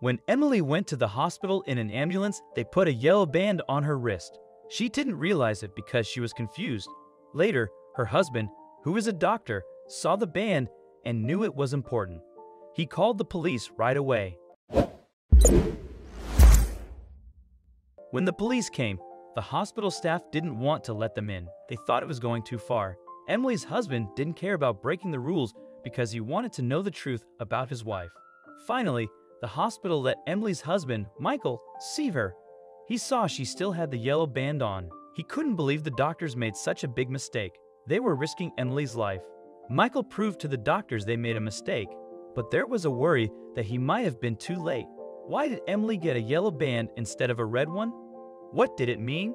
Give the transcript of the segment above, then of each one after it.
When Emily went to the hospital in an ambulance, they put a yellow band on her wrist. She didn't realize it because she was confused. Later, her husband, who is a doctor, saw the band and knew it was important. He called the police right away. When the police came, the hospital staff didn't want to let them in. They thought it was going too far. Emily's husband didn't care about breaking the rules because he wanted to know the truth about his wife. Finally, the hospital let Emily's husband, Michael, see her. He saw she still had the yellow band on. He couldn't believe the doctors made such a big mistake. They were risking Emily's life. Michael proved to the doctors they made a mistake, but there was a worry that he might have been too late. Why did Emily get a yellow band instead of a red one? What did it mean?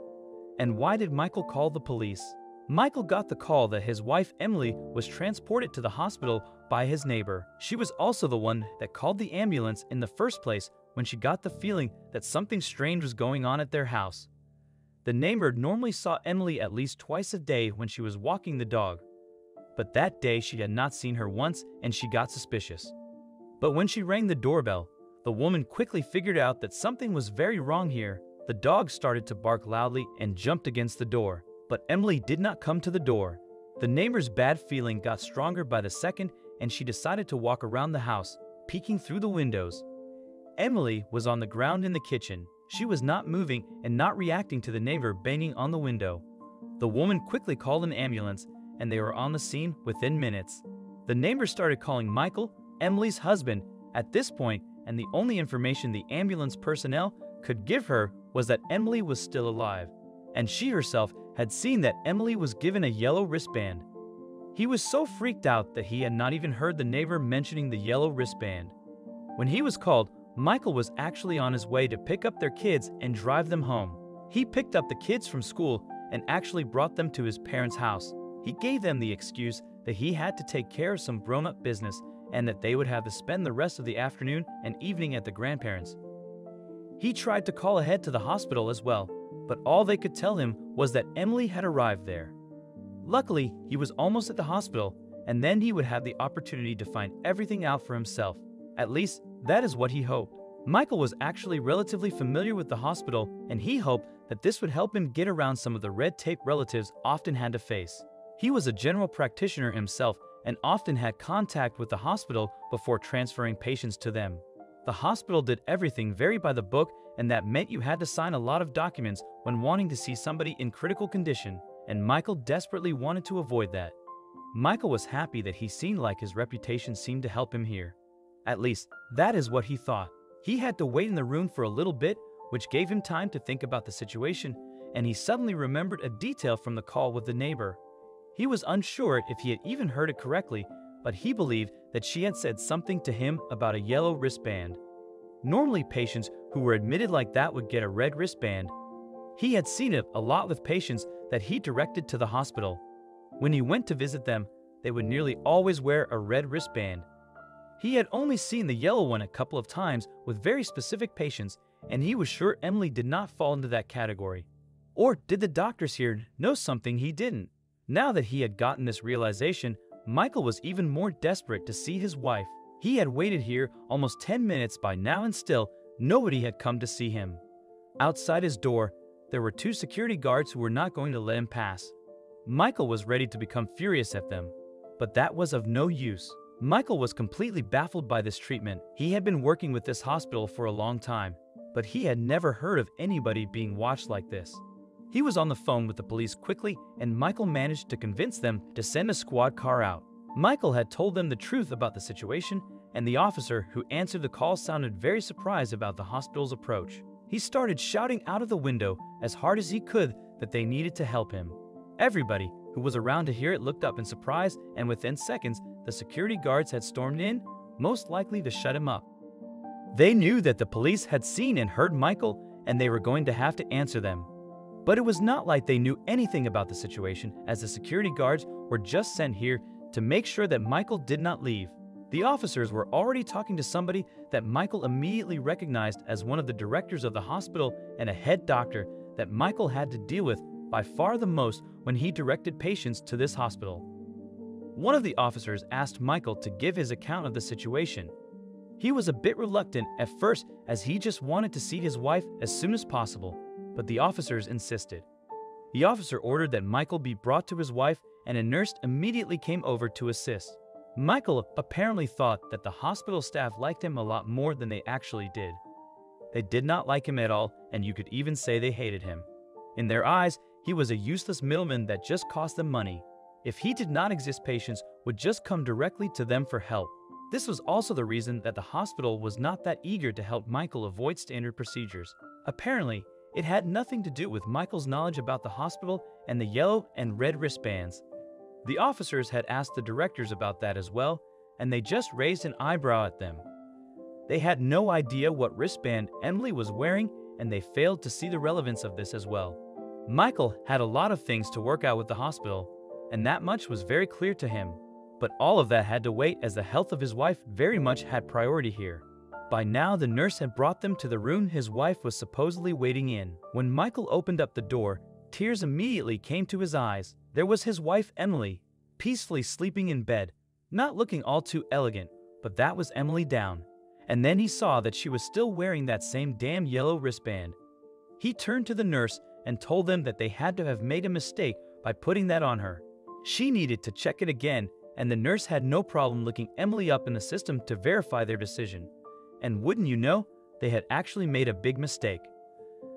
And why did Michael call the police? Michael got the call that his wife Emily was transported to the hospital by his neighbor. She was also the one that called the ambulance in the first place when she got the feeling that something strange was going on at their house. The neighbor normally saw Emily at least twice a day when she was walking the dog. But that day she had not seen her once and she got suspicious. But when she rang the doorbell, the woman quickly figured out that something was very wrong here. The dog started to bark loudly and jumped against the door, but Emily did not come to the door. The neighbor's bad feeling got stronger by the second and she decided to walk around the house, peeking through the windows. Emily was on the ground in the kitchen. She was not moving and not reacting to the neighbor banging on the window. The woman quickly called an ambulance and they were on the scene within minutes. The neighbor started calling Michael, Emily's husband, at this point, and the only information the ambulance personnel could give her was that Emily was still alive, and she herself had seen that Emily was given a yellow wristband. He was so freaked out that he had not even heard the neighbor mentioning the yellow wristband. When he was called, Michael was actually on his way to pick up their kids and drive them home. He picked up the kids from school and actually brought them to his parents' house. He gave them the excuse that he had to take care of some grown up business and that they would have to spend the rest of the afternoon and evening at the grandparents. He tried to call ahead to the hospital as well, but all they could tell him was that Emily had arrived there. Luckily, he was almost at the hospital, and then he would have the opportunity to find everything out for himself. At least, that is what he hoped. Michael was actually relatively familiar with the hospital, and he hoped that this would help him get around some of the red tape relatives often had to face. He was a general practitioner himself and often had contact with the hospital before transferring patients to them. The hospital did everything very by the book, and that meant you had to sign a lot of documents when wanting to see somebody in critical condition, and Michael desperately wanted to avoid that. Michael was happy that he seemed like his reputation seemed to help him here. At least, that is what he thought. He had to wait in the room for a little bit, which gave him time to think about the situation, and he suddenly remembered a detail from the call with the neighbor. He was unsure if he had even heard it correctly, but he believed that she had said something to him about a yellow wristband. Normally, patients who were admitted like that would get a red wristband. He had seen it a lot with patients that he directed to the hospital. When he went to visit them, they would nearly always wear a red wristband. He had only seen the yellow one a couple of times with very specific patients, and he was sure Emily did not fall into that category. Or did the doctors here know something he didn't? Now that he had gotten this realization, Michael was even more desperate to see his wife. He had waited here almost 10 minutes by now and still, nobody had come to see him. Outside his door, there were two security guards who were not going to let him pass. Michael was ready to become furious at them, but that was of no use. Michael was completely baffled by this treatment. He had been working with this hospital for a long time, but he had never heard of anybody being watched like this. He was on the phone with the police quickly, and Michael managed to convince them to send a squad car out. Michael had told them the truth about the situation, and the officer who answered the call sounded very surprised about the hospital's approach. He started shouting out of the window as hard as he could that they needed to help him. Everybody who was around to hear it looked up in surprise, and within seconds, the security guards had stormed in, most likely to shut him up. They knew that the police had seen and heard Michael, and they were going to have to answer them. But it was not like they knew anything about the situation, as the security guards were just sent here to make sure that Michael did not leave. The officers were already talking to somebody that Michael immediately recognized as one of the directors of the hospital and a head doctor that Michael had to deal with by far the most when he directed patients to this hospital. One of the officers asked Michael to give his account of the situation. He was a bit reluctant at first as he just wanted to see his wife as soon as possible, but the officers insisted. The officer ordered that Michael be brought to his wife and a nurse immediately came over to assist. Michael apparently thought that the hospital staff liked him a lot more than they actually did. They did not like him at all, and you could even say they hated him. In their eyes, he was a useless middleman that just cost them money. If he did not exist, patients would just come directly to them for help. This was also the reason that the hospital was not that eager to help Michael avoid standard procedures. Apparently, it had nothing to do with Michael's knowledge about the hospital and the yellow and red wristbands. The officers had asked the directors about that as well, and they just raised an eyebrow at them. They had no idea what wristband Emily was wearing, and they failed to see the relevance of this as well. Michael had a lot of things to work out with the hospital, and that much was very clear to him. But all of that had to wait as the health of his wife very much had priority here. By now, the nurse had brought them to the room his wife was supposedly waiting in. When Michael opened up the door, tears immediately came to his eyes. There was his wife, Emily, peacefully sleeping in bed, not looking all too elegant, but that was Emily down. And then he saw that she was still wearing that same damn yellow wristband. He turned to the nurse and told them that they had to have made a mistake by putting that on her. She needed to check it again, and the nurse had no problem looking Emily up in the system to verify their decision. And wouldn't you know, they had actually made a big mistake.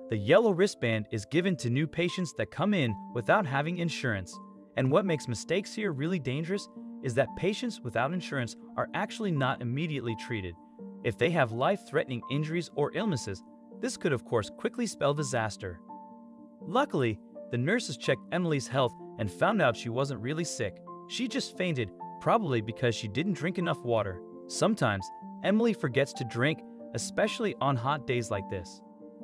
The yellow wristband is given to new patients that come in without having insurance. And what makes mistakes here really dangerous is that patients without insurance are actually not immediately treated. If they have life-threatening injuries or illnesses, this could of course quickly spell disaster. Luckily, the nurses checked Emily's health and found out she wasn't really sick. She just fainted, probably because she didn't drink enough water. Sometimes, Emily forgets to drink, especially on hot days like this.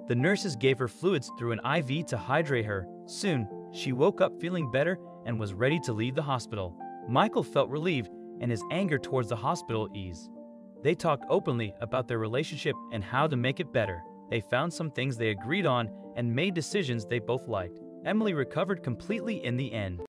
The nurses gave her fluids through an IV to hydrate her. Soon, she woke up feeling better and was ready to leave the hospital. Michael felt relieved and his anger towards the hospital eased. They talked openly about their relationship and how to make it better. They found some things they agreed on and made decisions they both liked. Emily recovered completely in the end.